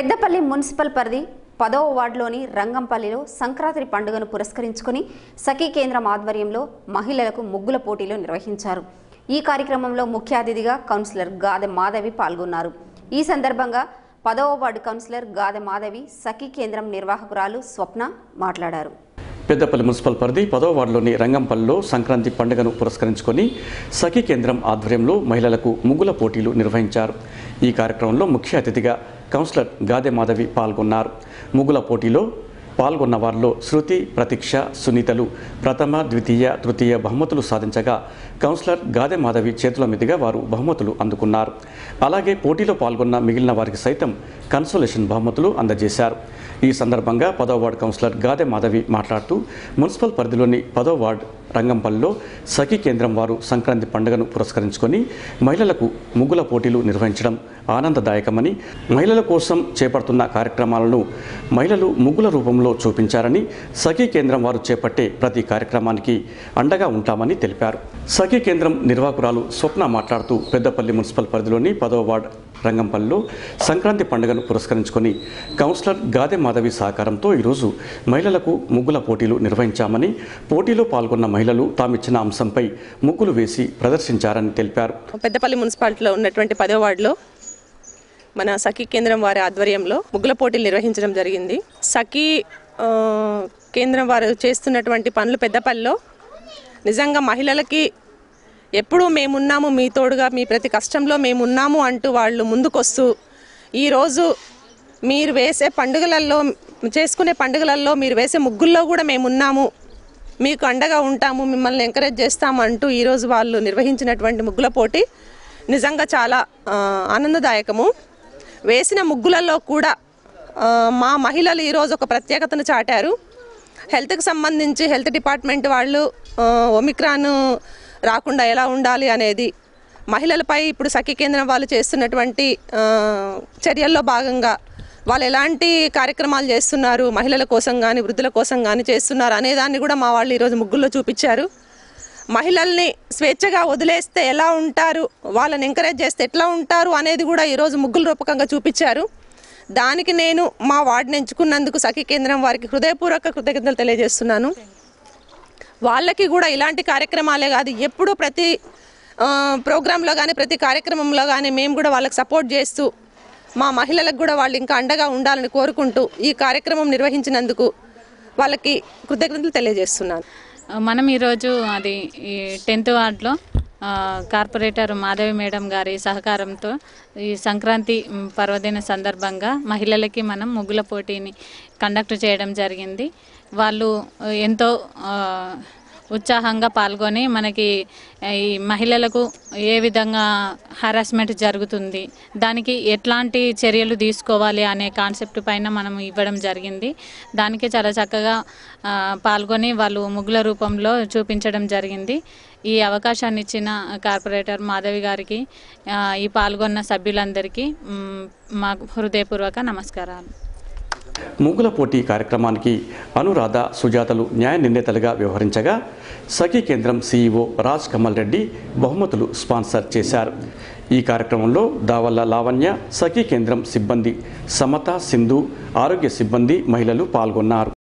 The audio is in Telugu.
పెద్దపల్లి మున్సిపల్ పరిధి పదవ వార్డులోని రంగంపల్లిలో సంక్రాంతి పండుగను పురస్కరించుకొని సఖీ కేంద్రం ఆధ్వర్యంలో మహిళలకు ముగ్గుల పోటీలు నిర్వహించారు. ఈ కార్యక్రమంలో ముఖ్య అతిథిగా కౌన్సిలర్ గాదె మాధవి పాల్గొన్నారు. ఈ సందర్భంగా పదవ వార్డు కౌన్సిలర్ గాదె మాధవి సఖీ కేంద్రం నిర్వాహకురాలు స్వప్న మాట్లాడారు. పెద్దపల్లి మున్సిపల్ పరిధి పదో వార్డులోని రంగంపల్లిలో సంక్రాంతి పండుగను పురస్కరించుకొని సఖీ కేంద్రం ఆధ్వర్యంలో మహిళలకు ముగ్గుల పోటీలు నిర్వహించారు. ఈ కార్యక్రమంలో ముఖ్య అతిథిగా కౌన్సిలర్ గాదె మాధవి పాల్గొన్నారు. ముగ్గుల పోటీలో పాల్గొన్న వారిలో శృతి ప్రతీక్ష సునీతలు ప్రథమ ద్వితీయ తృతీయ బహుమతులు సాధించగా కౌన్సిలర్ గాదె మాధవి చేతుల మీదుగా వారు బహుమతులు అందుకున్నారు. అలాగే పోటీలో పాల్గొన్న మిగిలిన వారికి సైతం కన్సోలేషన్ బహుమతులు అందజేశారు. ఈ సందర్భంగా పదో వార్డు కౌన్సిలర్ గాదె మాధవి మాట్లాడుతూ మున్సిపల్ పరిధిలోని పదో వార్డు రంగంపల్లిలో సఖీ కేంద్రం వారు సంక్రాంతి పండుగను పురస్కరించుకొని మహిళలకు ముగ్గుల పోటీలు నిర్వహించడం ఆనందదాయకమని మహిళల కోసం చేపడుతున్న కార్యక్రమాలను మహిళలు ముగ్గుల రూపంలో చూపించారని సఖీ కేంద్రం వారు చేపట్టే ప్రతి కార్యక్రమానికి అండగా ఉంటామని తెలిపారు. సఖీ కేంద్రం నిర్వాహకురాలు స్వప్న మాట్లాడుతూ పెద్దపల్లి మున్సిపల్ పరిధిలోని పదో వార్డు రంగంపల్లిలో సంక్రాంతి పండుగను పురస్కరించుకొని కౌన్సిలర్ గాదె మాధవి సహకారంతో ఈరోజు మహిళలకు ముగ్గుల పోటీలు నిర్వహించామని పోటీలో పాల్గొన్న మహిళలు తామిచ్చిన అంశంపై ముగ్గులు వేసి ప్రదర్శించారని తెలిపారు. పెద్దపల్లి మున్సిపాలిటీలో ఉన్నటువంటి పదో వార్డులో మన సఖీ కేంద్రం వారి ఆధ్వర్యంలో ముగ్గుల పోటీలు నిర్వహించడం జరిగింది. సఖీ కేంద్రం వారు చేస్తున్నటువంటి పనులు పెద్దపల్లిలో. నిజంగా మహిళలకి ఎప్పుడూ మేమున్నాము మీ తోడుగా మీ ప్రతి కష్టంలో మేమున్నాము అంటూ వాళ్ళు ముందుకొస్తూ ఈరోజు మీరు వేసే పండుగలలో చేసుకునే పండుగలలో మీరు వేసే ముగ్గుల్లో కూడా మేమున్నాము. మీకు అండగా ఉంటాము మిమ్మల్ని ఎంకరేజ్ చేస్తాము అంటూ ఈరోజు వాళ్ళు నిర్వహించినటువంటి ముగ్గుల పోటీ నిజంగా చాలా ఆనందదాయకము. వేసిన ముగ్గులలో కూడా మా మహిళలు ఈరోజు ఒక ప్రత్యేకతను చాటారు. హెల్త్కి సంబంధించి హెల్త్ డిపార్ట్మెంట్ వాళ్ళు ఒమిక్రాన్ రాకుండా ఎలా ఉండాలి అనేది మహిళలపై ఇప్పుడు సఖీ కేంద్రం వాళ్ళు చేస్తున్నటువంటి చర్యల్లో భాగంగా వాళ్ళు ఎలాంటి కార్యక్రమాలు చేస్తున్నారు మహిళల కోసం కానీ వృద్ధుల కోసం కానీ చేస్తున్నారు అనేదాన్ని కూడా మా వాళ్ళు ఈరోజు ముగ్గుల్లో చూపించారు. మహిళల్ని స్వేచ్ఛగా వదిలేస్తే ఎలా ఉంటారు వాళ్ళని ఎంకరేజ్ చేస్తే ఎట్లా ఉంటారు అనేది కూడా ఈరోజు ముగ్గుల రూపకంగా చూపించారు. దానికి నేను మా వార్డుని ఎంచుకున్నందుకు సఖీ కేంద్రం వారికి హృదయపూర్వక కృతజ్ఞతలు తెలియజేస్తున్నాను. వాళ్ళకి కూడా ఇలాంటి కార్యక్రమాలే కాదు. ఎప్పుడూ ప్రతి ప్రోగ్రాంలో కానీ ప్రతి కార్యక్రమంలో కానీ మేము కూడా వాళ్ళకి సపోర్ట్ చేస్తూ మా మహిళలకు కూడా వాళ్ళు ఇంకా అండగా ఉండాలని కోరుకుంటూ ఈ కార్యక్రమం నిర్వహించినందుకు వాళ్ళకి కృతజ్ఞతలు తెలియజేస్తున్నాను. మనం ఈరోజు అది ఈ టెన్త్ వార్డులో కార్పొరేటర్ మాధవి మేడం గారి సహకారంతో ఈ సంక్రాంతి పర్వదిన సందర్భంగా మహిళలకి మనం ముగ్గుల పోటీని కండక్ట్ చేయడం జరిగింది. వాళ్ళు ఎంతో ఉత్సాహంగా పాల్గొని మనకి ఈ మహిళలకు ఏ విధంగా హరాస్మెంట్ జరుగుతుంది దానికి ఎట్లాంటి చర్యలు తీసుకోవాలి అనే కాన్సెప్ట్ పైన మనం ఇవ్వడం జరిగింది. దానికి చాలా చక్కగా పాల్గొని వాళ్ళు ముగ్గుల రూపంలో చూపించడం జరిగింది. ఈ అవకాశాన్ని ఇచ్చిన కార్పొరేటర్ మాధవి గారికి ఈ పాల్గొన్న సభ్యులందరికీ మా హృదయపూర్వక నమస్కారాలు. ముగ్గుల పోటీ కార్యక్రమానికి అనురాధ సుజాతలు న్యాయ నిర్ణేతలుగా వ్యవహరించగా సఖీ కేంద్రం సీఈఓ రాజ్ కమల్ రెడ్డి బహుమతులు స్పాన్సర్ చేశారు. ఈ కార్యక్రమంలో దావల్ల లావణ్య సఖీ కేంద్రం సిబ్బంది సమత సింధు ఆరోగ్య సిబ్బంది మహిళలు పాల్గొన్నారు.